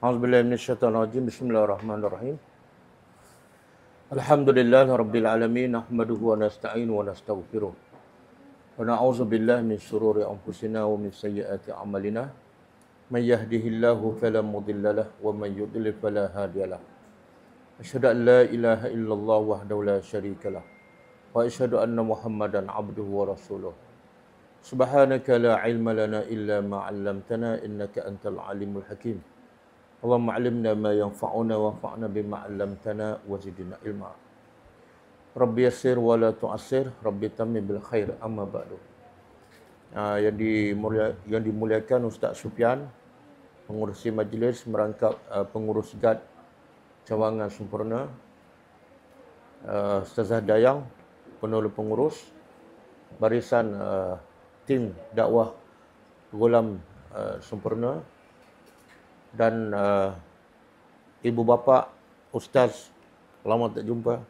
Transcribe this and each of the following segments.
A'udzubillahi minasyaitonirrajim. Bismillahirrahmanirrahim. Alhamdulillah rabbil alamin nahmaduhu wa nasta'inu wa nastaghfiruh. Wa na'udzu billahi min shururi anfusina wa min sayyiati a'malina. Man yahdihillahu fala mudilla lahu wa man yudlil fala hadiya lahu. Asyhadu an la ilaha illallah wahdahu la syarika lah. Wa asyhadu anna Muhammadan abduhu wa rasuluh. Subhanaka la ilma lana illa ma 'allamtana innaka antal alimul hakim. Allah ma'alimna ma yang fa'una wa fa'na bima'alamtana wa zidina ilma. Rabbi yasir wa la tu'asir, Rabbi tamni bil khair amma ba'du. Ah, yang, dimulia, yang dimuliakan Ustaz Supian, pengurusi majlis, merangkap ah, pengurus gad cawangan sempurna, ah, Ustazah Dayang, penolong pengurus, barisan tim dakwah gulam sempurna, dan uh, ibu bapa ustaz lama tak jumpa.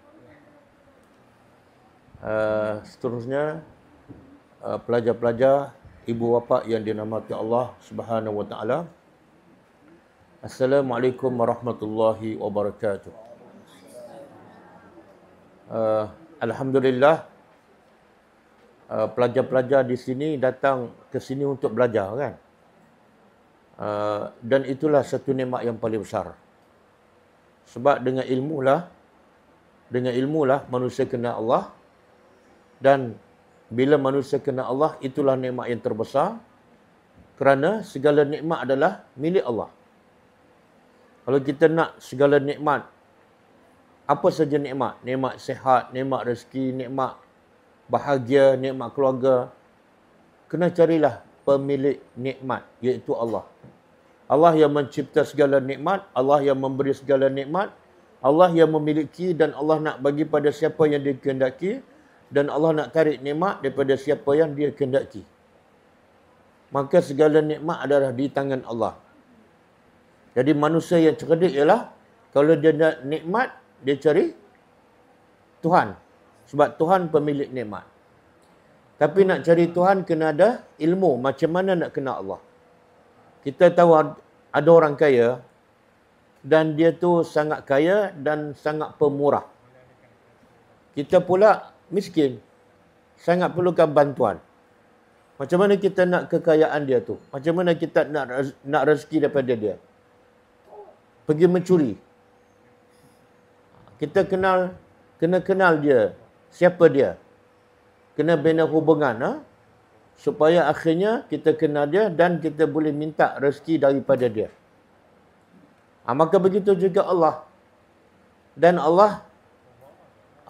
Uh, seterusnya uh, pelajar-pelajar ibu bapa yang dinamati Allah Subhanahu wa taala. Assalamualaikum warahmatullahi wabarakatuh. Uh, alhamdulillah uh, pelajar-pelajar di sini datang ke sini untuk belajar kan Uh, dan itulah satu nikmat yang paling besar. Sebab dengan ilmu lah, dengan ilmu lah manusia kenal Allah. Dan bila manusia kenal Allah, itulah nikmat yang terbesar. Kerana segala nikmat adalah milik Allah. Kalau kita nak segala nikmat, apa saja nikmat? Nikmat sehat, nikmat rezeki, nikmat bahagia, nikmat keluarga. Kena carilah pemilik nikmat iaitu Allah. Allah yang mencipta segala nikmat, Allah yang memberi segala nikmat, Allah yang memiliki dan Allah nak bagi pada siapa yang dia kehendaki dan Allah nak tarik nikmat daripada siapa yang dia kehendaki. Maka segala nikmat adalah di tangan Allah. Jadi manusia yang cerdik ialah kalau dia nak nikmat, dia cari Tuhan. Sebab Tuhan pemilik nikmat. Tapi nak cari Tuhan kena ada ilmu macam mana nak kenal Allah. Kita tahu ada orang kaya dan dia tu sangat kaya dan sangat pemurah. Kita pula miskin. Sangat perlukan bantuan. Macam mana kita nak kekayaan dia tu? Macam mana kita nak nak rezeki daripada dia? Pergi mencuri. Kita kenal kena kenal dia. Siapa dia? kena bina hubungan ha? Supaya akhirnya kita kenal dia dan kita boleh minta rezeki daripada dia. Ha, maka begitu juga Allah. Dan Allah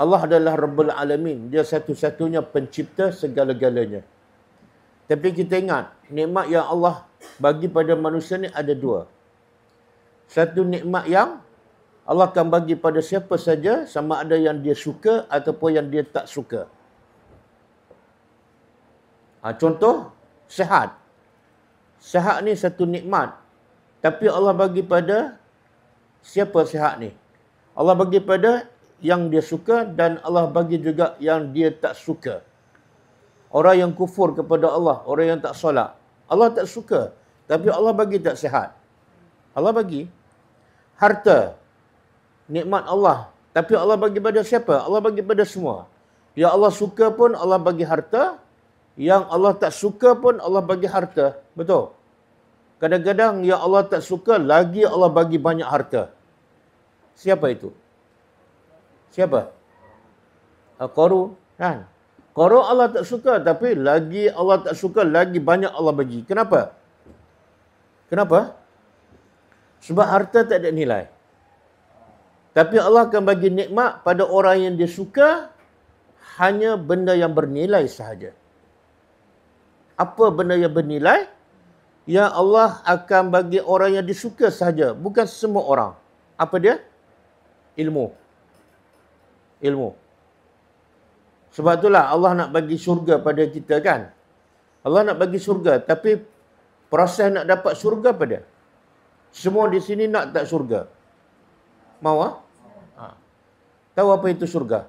Allah adalah Rabbul Alamin. Dia satu-satunya pencipta segala-galanya. Tapi kita ingat, nikmat yang Allah bagi pada manusia ni ada dua. Satu nikmat yang Allah akan bagi pada siapa saja sama ada yang dia suka ataupun yang dia tak suka. Ha, contoh, sehat. Sehat ni satu nikmat. Tapi Allah bagi pada siapa sehat ni? Allah bagi pada yang dia suka dan Allah bagi juga yang dia tak suka. Orang yang kufur kepada Allah, orang yang tak solat. Allah tak suka. Tapi Allah bagi tak sehat. Allah bagi. Harta. Nikmat Allah. Tapi Allah bagi pada siapa? Allah bagi pada semua. Ya Allah suka pun Allah bagi harta yang Allah tak suka pun Allah bagi harta. Betul? Kadang-kadang yang Allah tak suka lagi Allah bagi banyak harta. Siapa itu? Siapa? Qaru, kan? Qaru Allah tak suka tapi lagi Allah tak suka lagi banyak Allah bagi. Kenapa? Kenapa? Sebab harta tak ada nilai. Tapi Allah akan bagi nikmat pada orang yang dia suka hanya benda yang bernilai sahaja apa benda yang bernilai? Yang Allah akan bagi orang yang disuka sahaja bukan semua orang. Apa dia? Ilmu. Ilmu. Sebab itulah Allah nak bagi syurga pada kita kan? Allah nak bagi syurga tapi proses nak dapat syurga pada semua di sini nak tak syurga? Mau ah? Ha? tahu apa itu syurga?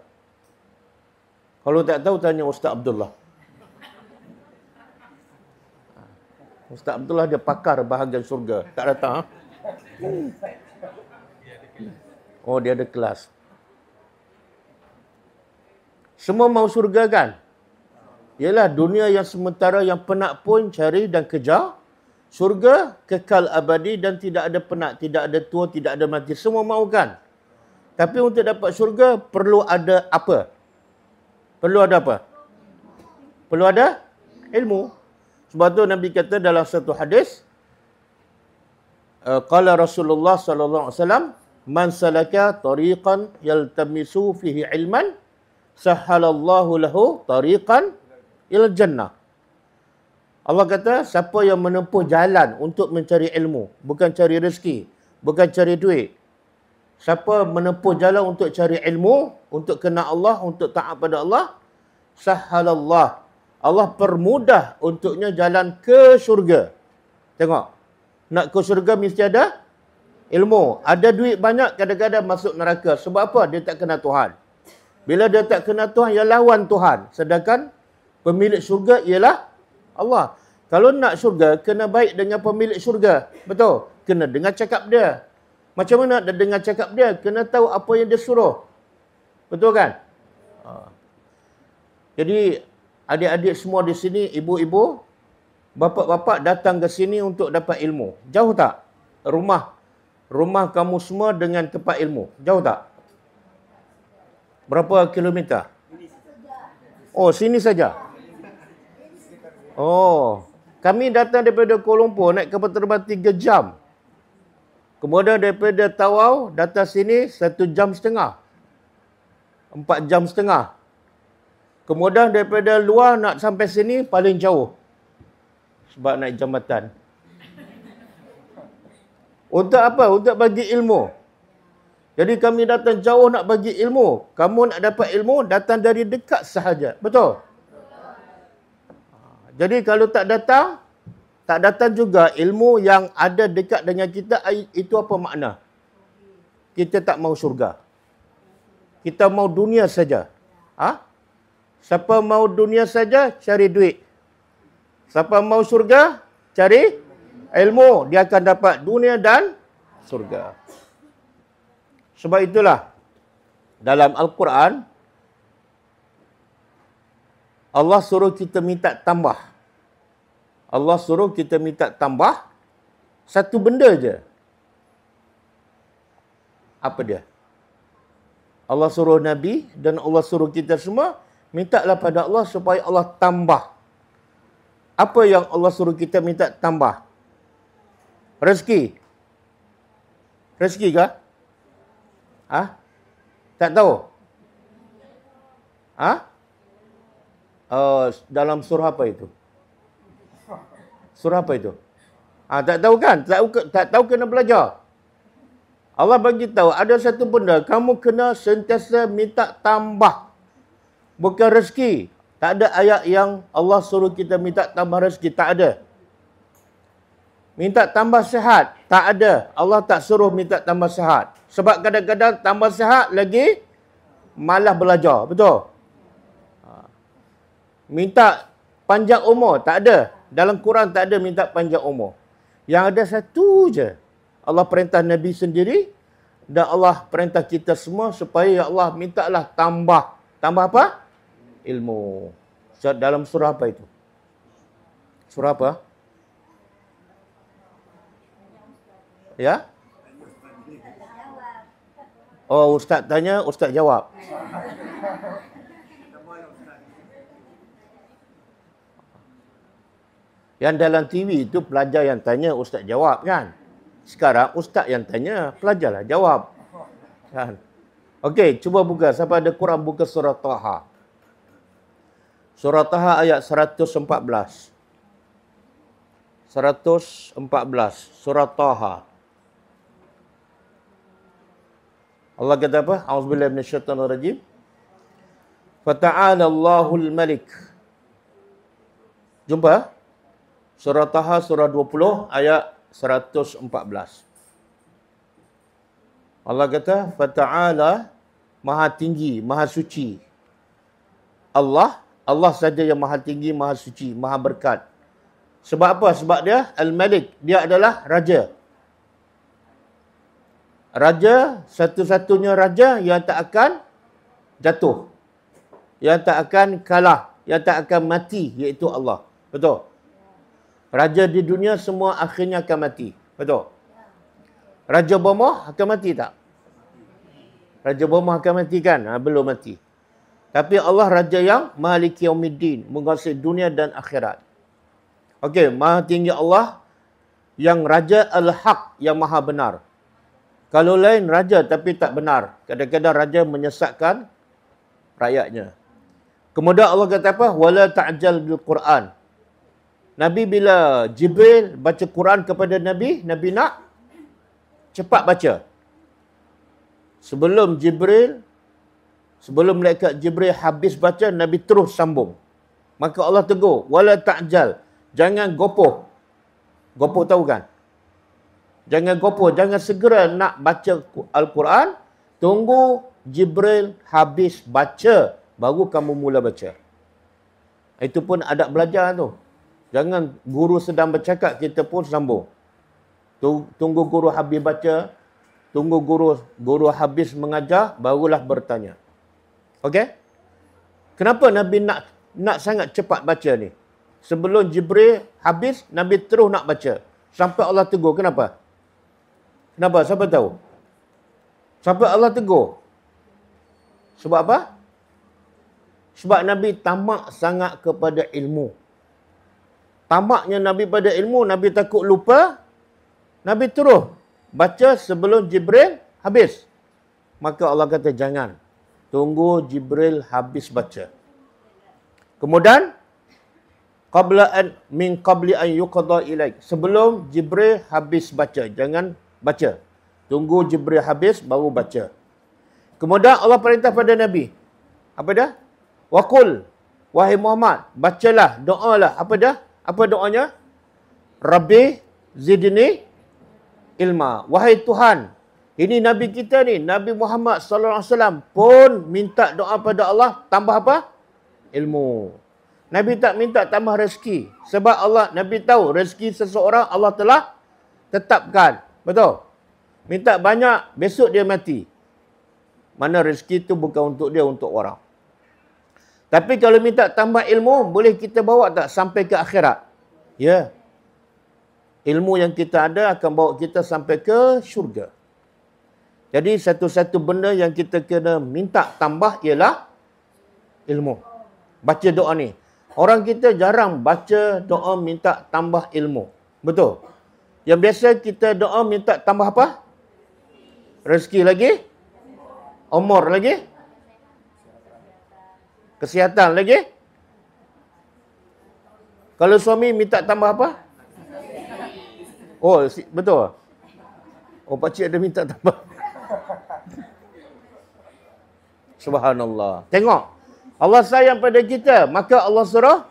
Kalau tak tahu tanya Ustaz Abdullah Ustaz Abdullah dia pakar bahagian surga. Tak datang. Ha? Oh, dia ada kelas. Semua mau surga kan? Ialah dunia yang sementara yang penat pun cari dan kejar. Surga kekal abadi dan tidak ada penat, tidak ada tua, tidak ada mati. Semua mau kan? Tapi untuk dapat surga perlu ada apa? Perlu ada apa? Perlu ada ilmu. Sebab tu Nabi kata dalam satu hadis, uh, qala Rasulullah sallallahu alaihi wasallam, "Man salaka tariqan yaltamisu fihi ilman, sahhalallahu lahu tariqan ila jannah." Allah kata, siapa yang menempuh jalan untuk mencari ilmu, bukan cari rezeki, bukan cari duit. Siapa menempuh jalan untuk cari ilmu, untuk kenal Allah, untuk taat pada Allah, sahhalallahu Allah permudah untuknya jalan ke syurga. Tengok. Nak ke syurga mesti ada ilmu. Ada duit banyak kadang-kadang masuk neraka. Sebab apa? Dia tak kenal Tuhan. Bila dia tak kenal Tuhan, ia lawan Tuhan. Sedangkan pemilik syurga ialah Allah. Kalau nak syurga, kena baik dengan pemilik syurga. Betul? Kena dengar cakap dia. Macam mana nak dengar cakap dia? Kena tahu apa yang dia suruh. Betul kan? Ha. Jadi, adik-adik semua di sini, ibu-ibu, bapa-bapa datang ke sini untuk dapat ilmu. Jauh tak? Rumah rumah kamu semua dengan tempat ilmu. Jauh tak? Berapa kilometer? Oh, sini saja. Oh, kami datang daripada Kuala Lumpur naik kapal terbang 3 jam. Kemudian daripada Tawau datang sini 1 jam setengah. 4 jam setengah. Kemudian daripada luar nak sampai sini paling jauh. Sebab naik jambatan. Untuk apa? Untuk bagi ilmu. Jadi kami datang jauh nak bagi ilmu. Kamu nak dapat ilmu, datang dari dekat sahaja. Betul? Jadi kalau tak datang, tak datang juga ilmu yang ada dekat dengan kita, itu apa makna? Kita tak mau surga. Kita mau dunia saja. Ha? Siapa mau dunia saja, cari duit. Siapa mau surga, cari ilmu. Dia akan dapat dunia dan surga. Sebab itulah, dalam Al-Quran, Allah suruh kita minta tambah. Allah suruh kita minta tambah satu benda je. Apa dia? Allah suruh Nabi dan Allah suruh kita semua mintalah pada Allah supaya Allah tambah. Apa yang Allah suruh kita minta tambah? Rezeki. Rezeki kah? Ah? Tak tahu? Ah? Uh, dalam surah apa itu? Surah apa itu? Ah, tak tahu kan? Tak, tak tahu kena belajar. Allah bagi tahu ada satu benda kamu kena sentiasa minta tambah bukan rezeki. Tak ada ayat yang Allah suruh kita minta tambah rezeki. Tak ada. Minta tambah sehat. Tak ada. Allah tak suruh minta tambah sehat. Sebab kadang-kadang tambah sehat lagi malah belajar. Betul? Ha. Minta panjang umur. Tak ada. Dalam Quran tak ada minta panjang umur. Yang ada satu je. Allah perintah Nabi sendiri. Dan Allah perintah kita semua supaya ya Allah mintalah tambah. Tambah apa? Ilmu. Dalam surah apa itu? Surah apa? Ya? Oh, ustaz tanya, ustaz jawab. Yang dalam TV itu pelajar yang tanya, ustaz jawab kan? Sekarang ustaz yang tanya, pelajarlah jawab. Kan? Okey, cuba buka. Siapa ada Quran buka surah Taha. Surah Taha ayat 114. 114. Surah Taha. Allah kata apa? A'udzubillahi minasyaitonir rajim. Fata'ala Allahul Malik. Jumpa? Surah Taha surah 20 ayat 114. Allah kata, Fata'ala Maha tinggi, Maha suci. Allah Allah saja yang maha tinggi, maha suci, maha berkat. Sebab apa? Sebab dia Al-Malik. Dia adalah raja. raja satu-satunya raja yang tak akan jatuh. Yang tak akan kalah, yang tak akan mati iaitu Allah. Betul? Raja di dunia semua akhirnya akan mati. Betul? Raja Bomoh akan mati tak? Raja Bomoh akan mati kan? Ha, belum mati. Tapi Allah Raja yang Maliki Yawmiddin. Menguasai dunia dan akhirat. Okey, maha tinggi Allah yang Raja Al-Haq yang maha benar. Kalau lain Raja tapi tak benar. Kadang-kadang Raja menyesatkan rakyatnya. Kemudian Allah kata apa? Wala ta'jal bil Quran. Nabi bila Jibril baca Quran kepada Nabi, Nabi nak cepat baca. Sebelum Jibril, sebelum malaikat Jibril habis baca, Nabi terus sambung. Maka Allah tegur, wala ta'jal. Jangan gopoh. Gopoh tahu kan? Jangan gopoh, jangan segera nak baca Al-Quran. Tunggu Jibril habis baca baru kamu mula baca. Itu pun adab belajar tu. Jangan guru sedang bercakap kita pun sambung. Tunggu guru habis baca, tunggu guru guru habis mengajar barulah bertanya. Okey? Kenapa Nabi nak nak sangat cepat baca ni? Sebelum Jibril habis, Nabi terus nak baca. Sampai Allah tegur. Kenapa? Kenapa? Siapa tahu? Sampai Allah tegur. Sebab apa? Sebab Nabi tamak sangat kepada ilmu. Tamaknya Nabi pada ilmu, Nabi takut lupa. Nabi terus baca sebelum Jibril habis. Maka Allah kata jangan. Tunggu Jibril habis baca. Kemudian qabla an min qabli an yuqda ilaik. Sebelum Jibril habis baca, jangan baca. Tunggu Jibril habis baru baca. Kemudian Allah perintah pada Nabi. Apa dah? Wakul. Wahai Muhammad, bacalah, doalah. Apa dah? Apa doanya? Rabbi zidni ilma. Wahai Tuhan, ini Nabi kita ni, Nabi Muhammad sallallahu alaihi wasallam pun minta doa pada Allah tambah apa? Ilmu. Nabi tak minta tambah rezeki. Sebab Allah, Nabi tahu rezeki seseorang Allah telah tetapkan. Betul? Minta banyak, besok dia mati. Mana rezeki itu bukan untuk dia, untuk orang. Tapi kalau minta tambah ilmu, boleh kita bawa tak sampai ke akhirat? Ya. Ilmu yang kita ada akan bawa kita sampai ke syurga. Jadi satu-satu benda yang kita kena minta tambah ialah ilmu. Baca doa ni. Orang kita jarang baca doa minta tambah ilmu. Betul? Yang biasa kita doa minta tambah apa? Rezeki lagi? Umur lagi? Kesihatan lagi? Kalau suami minta tambah apa? Oh, betul. Oh, pakcik ada minta tambah. Subhanallah. Tengok. Allah sayang pada kita. Maka Allah suruh.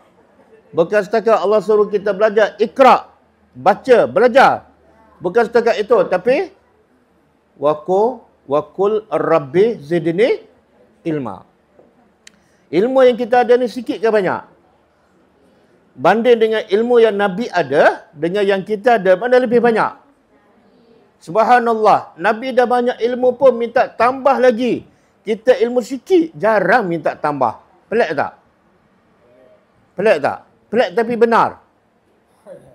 Bukan setakat Allah suruh kita belajar. Ikra. Baca. Belajar. Bukan setakat itu. Tapi. Waku. Wakul rabbi zidni ilma. Ilmu yang kita ada ni sikit ke banyak? Banding dengan ilmu yang Nabi ada, dengan yang kita ada, mana lebih banyak? Subhanallah. Nabi dah banyak ilmu pun minta tambah lagi. Kita ilmu sikit, jarang minta tambah. Pelik tak? Pelik tak? Pelik tapi benar.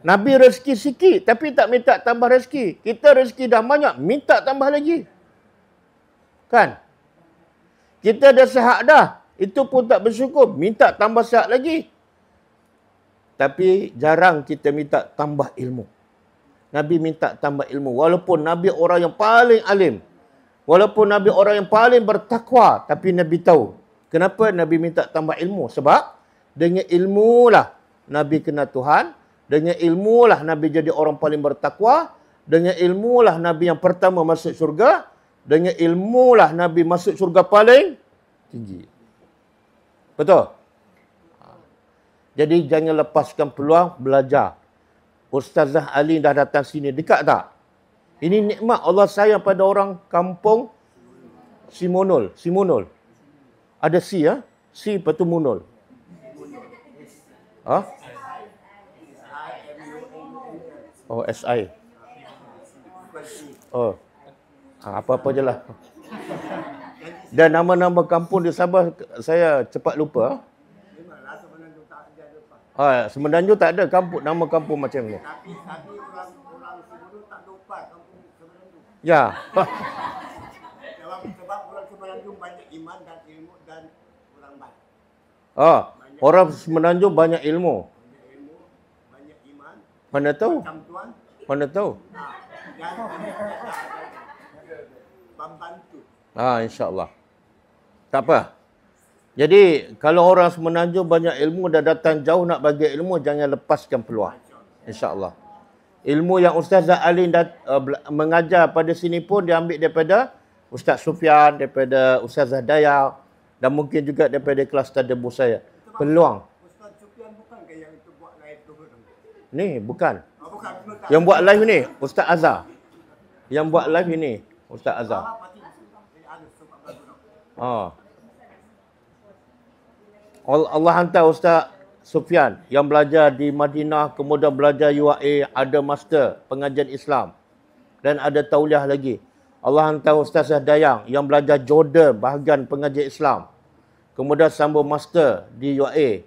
Nabi rezeki sikit, tapi tak minta tambah rezeki. Kita rezeki dah banyak, minta tambah lagi. Kan? Kita dah sehat dah, itu pun tak bersyukur. Minta tambah sihat lagi. Tapi jarang kita minta tambah ilmu. Nabi minta tambah ilmu. Walaupun Nabi orang yang paling alim. Walaupun Nabi orang yang paling bertakwa. Tapi Nabi tahu. Kenapa Nabi minta tambah ilmu? Sebab dengan ilmu lah Nabi kenal Tuhan. Dengan ilmu lah Nabi jadi orang paling bertakwa. Dengan ilmu lah Nabi yang pertama masuk syurga. Dengan ilmu lah Nabi masuk syurga paling tinggi. Betul? Jadi jangan lepaskan peluang belajar. Ustazah Ali dah datang sini. Dekat tak? Ini nikmat Allah sayang pada orang kampung Simonol. Simonol. Ada si ya? Si lepas tu Munol. Ha? Oh, SI. Oh. Ha, apa-apa je lah. Dan nama-nama kampung di Sabah saya cepat lupa. Ha, Semenanjung tak ada kampung nama kampung macam ni. Tapi tapi orang orang Semenanjung tak lupa kampung Semenanjung. Ya. sebab sebab orang Semenanjung banyak iman dan ilmu dan orang baik. Ah, orang Semenanjung banyak ilmu. Banyak ilmu, banyak iman. Mana tahu? Mana tahu? Ha, membantu. Ah, insya-Allah. Tak apa. Jadi kalau orang semenanjung banyak ilmu dan datang jauh nak bagi ilmu jangan lepaskan peluang. Insya-Allah. Ilmu yang Ustaz Alin dat, uh, mengajar pada sini pun diambil daripada Ustaz Sufian, daripada Ustaz Daya dan mungkin juga daripada kelas tadabbur saya. Peluang. Ustaz Sufian bukan ke yang itu buat live tu? Ni bukan. Oh, bukan. Yang buat live ni Ustaz Azhar. Yang buat live ini Ustaz Azhar. Oh. Allah hantar Ustaz Sufyan yang belajar di Madinah, kemudian belajar UAE, ada master pengajian Islam. Dan ada tauliah lagi. Allah hantar Ustaz Dayang yang belajar Jordan, bahagian pengajian Islam. Kemudian sambung master di UAE.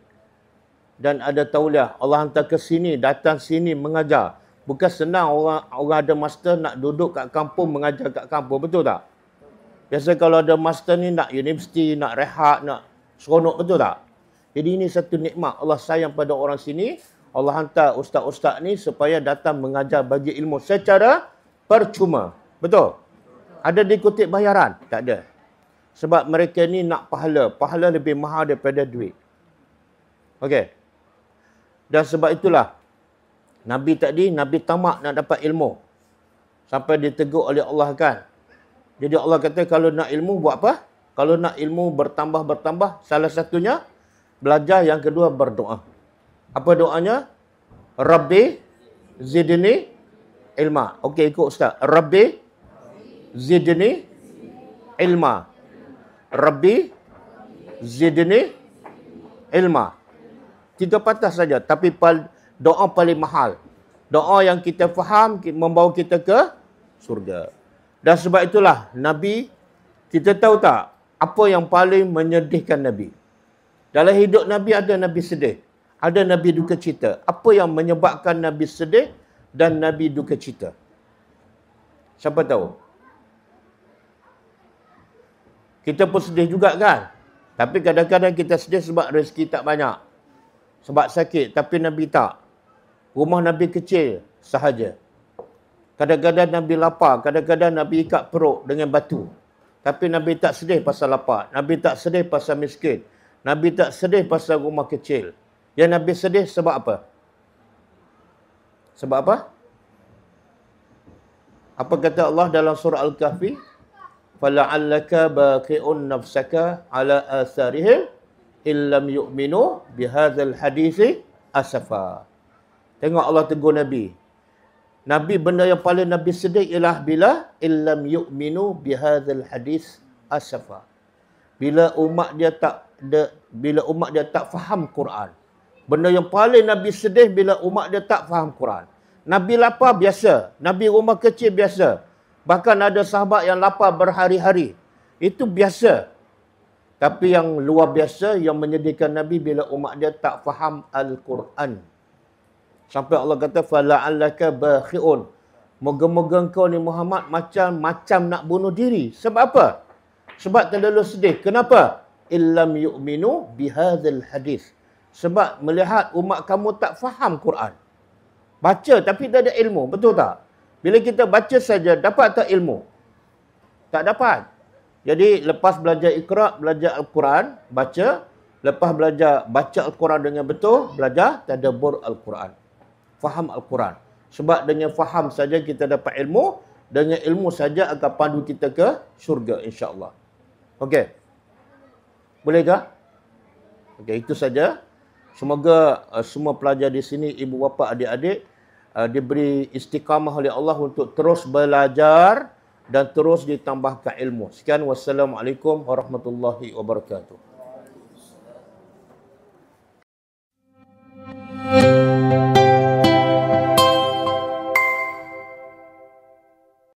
Dan ada tauliah. Allah hantar ke sini, datang sini mengajar. Bukan senang orang orang ada master nak duduk kat kampung mengajar kat kampung. Betul tak? Biasa kalau ada master ni nak universiti, nak rehat, nak seronok. Betul tak? Jadi ini satu nikmat. Allah sayang pada orang sini. Allah hantar ustaz-ustaz ni supaya datang mengajar bagi ilmu secara percuma. Betul? Ada dikutip bayaran? Tak ada. Sebab mereka ni nak pahala. Pahala lebih mahal daripada duit. Okey. Dan sebab itulah Nabi tadi, Nabi tamak nak dapat ilmu. Sampai ditegur oleh Allah kan. Jadi Allah kata kalau nak ilmu buat apa? Kalau nak ilmu bertambah-bertambah, salah satunya belajar, yang kedua berdoa. Apa doanya? Rabbi zidni ilma. Okey ikut ustaz. Rabbi zidni ilma. Rabbi zidni ilma. Tiga patah saja tapi doa paling mahal. Doa yang kita faham membawa kita ke surga. Dan sebab itulah Nabi kita tahu tak apa yang paling menyedihkan Nabi? Dalam hidup Nabi ada Nabi sedih. Ada Nabi duka cita. Apa yang menyebabkan Nabi sedih dan Nabi duka cita? Siapa tahu? Kita pun sedih juga kan? Tapi kadang-kadang kita sedih sebab rezeki tak banyak. Sebab sakit. Tapi Nabi tak. Rumah Nabi kecil sahaja. Kadang-kadang Nabi lapar. Kadang-kadang Nabi ikat perut dengan batu. Tapi Nabi tak sedih pasal lapar. Nabi tak sedih pasal miskin. Nabi tak sedih pasal rumah kecil. Yang Nabi sedih sebab apa? Sebab apa? Apa kata Allah dalam surah Al-Kahfi? Fala'allaka baqi'un nafsaka ala asarihim illam yu'minu bihadzal hadisi asafa. Tengok Allah tegur Nabi. Nabi benda yang paling Nabi sedih ialah bila illam yu'minu bihadzal hadis asafa. Bila umat dia tak de, bila umat dia tak faham Quran. Benda yang paling Nabi sedih bila umat dia tak faham Quran. Nabi lapar biasa. Nabi rumah kecil biasa. Bahkan ada sahabat yang lapar berhari-hari. Itu biasa. Tapi yang luar biasa yang menyedihkan Nabi bila umat dia tak faham Al-Quran. Sampai Allah kata fala'allaka bakhi'un. Moga-moga kau ni Muhammad macam macam nak bunuh diri. Sebab apa? Sebab terlalu sedih. Kenapa? Illam yu'minu bihadzal hadis. Sebab melihat umat kamu tak faham Quran. Baca tapi tak ada ilmu, betul tak? Bila kita baca saja dapat tak ilmu? Tak dapat. Jadi lepas belajar Iqra, belajar Al-Quran, baca, lepas belajar baca Al-Quran dengan betul, belajar tadabbur Al-Quran. Faham Al-Quran. Sebab dengan faham saja kita dapat ilmu, dengan ilmu saja akan pandu kita ke syurga insya-Allah. Okey. Boleh tak? Okey, itu saja. Semoga uh, semua pelajar di sini, ibu bapa, adik-adik uh, diberi istiqamah oleh Allah untuk terus belajar dan terus ditambahkan ilmu. Sekian wassalamualaikum warahmatullahi wabarakatuh. Thank you.